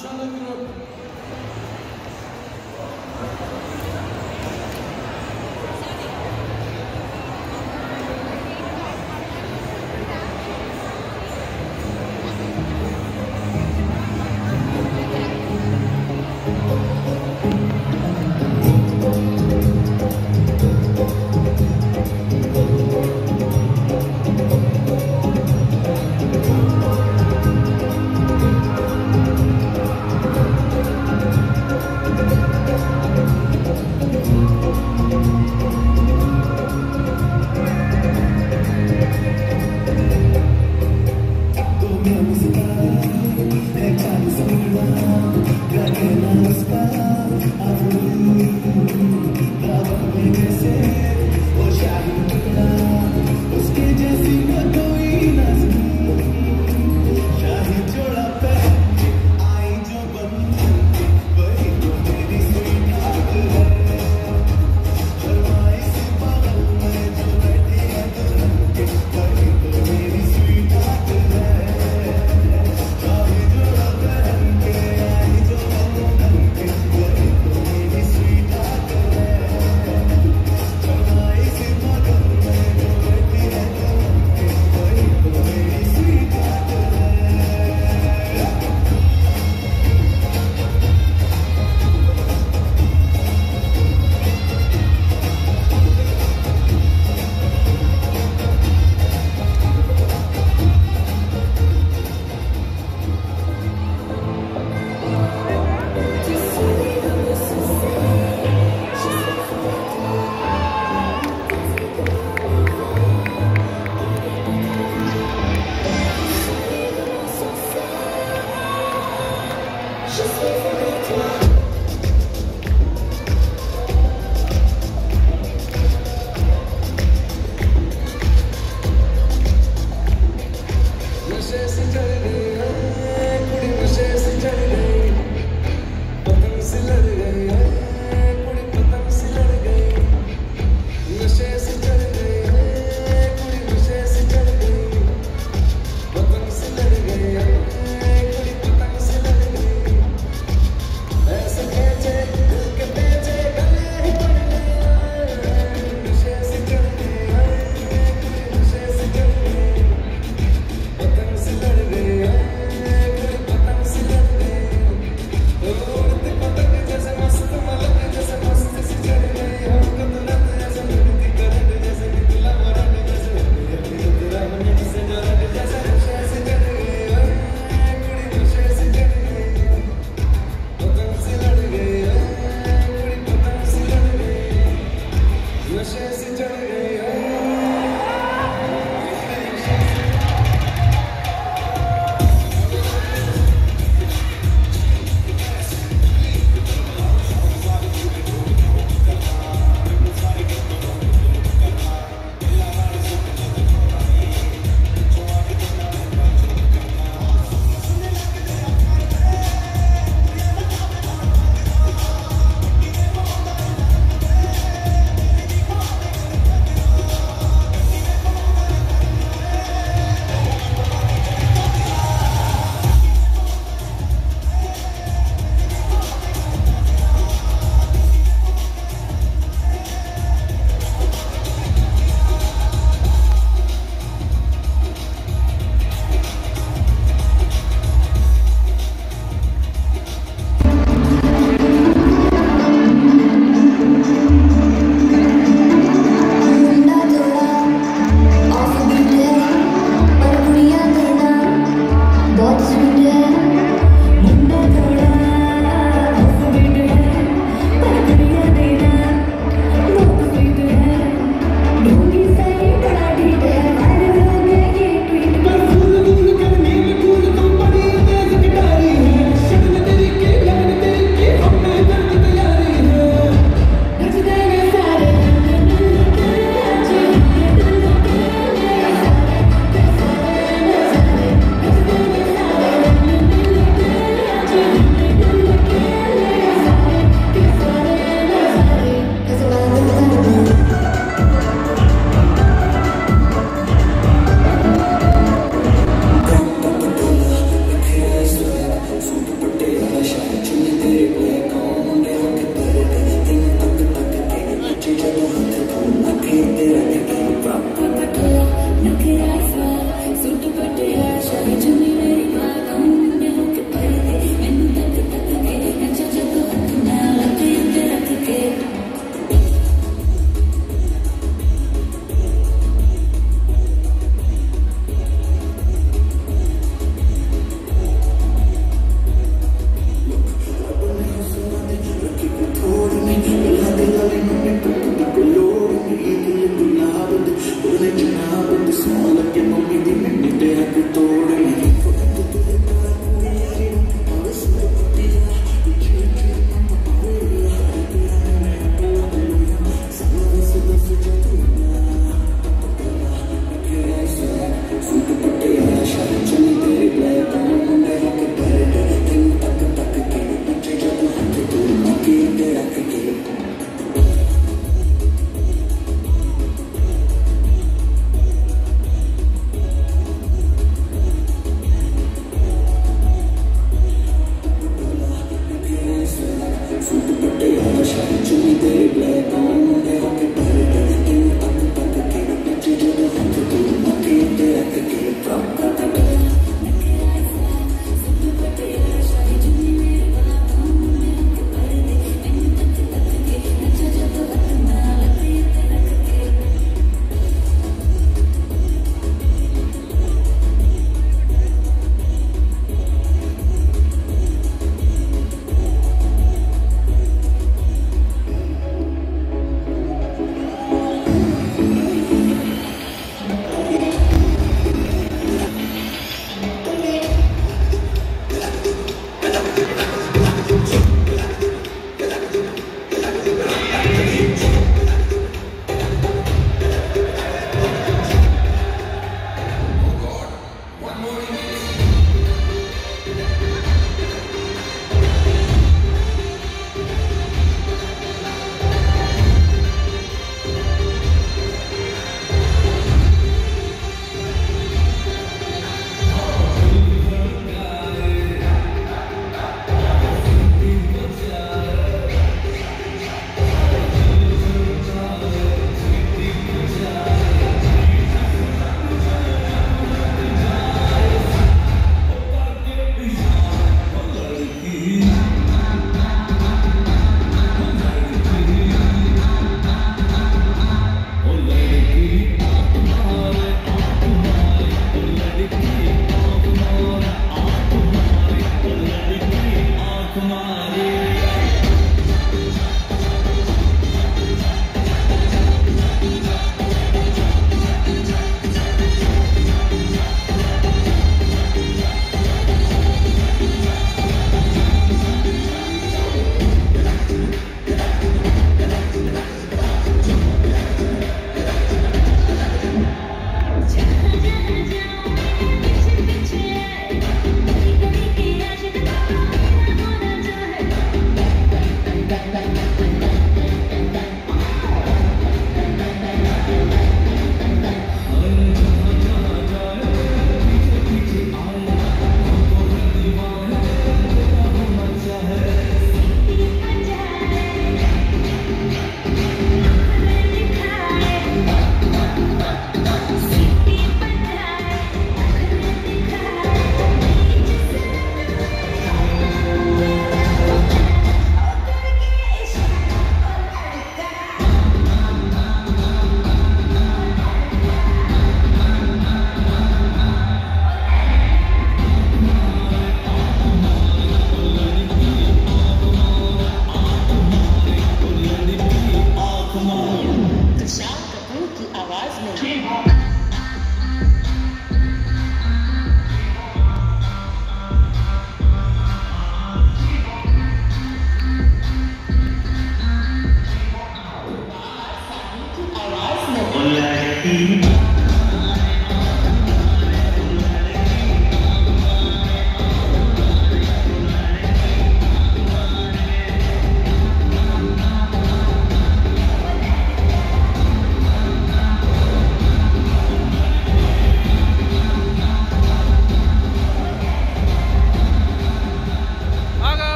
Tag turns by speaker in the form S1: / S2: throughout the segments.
S1: Aşağıda grup. Group.
S2: नशे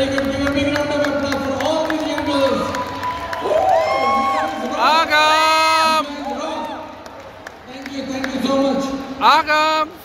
S2: Give a big round of applause for all these young.
S3: Agam!
S2: Thank you, thank you so much.
S3: Agam!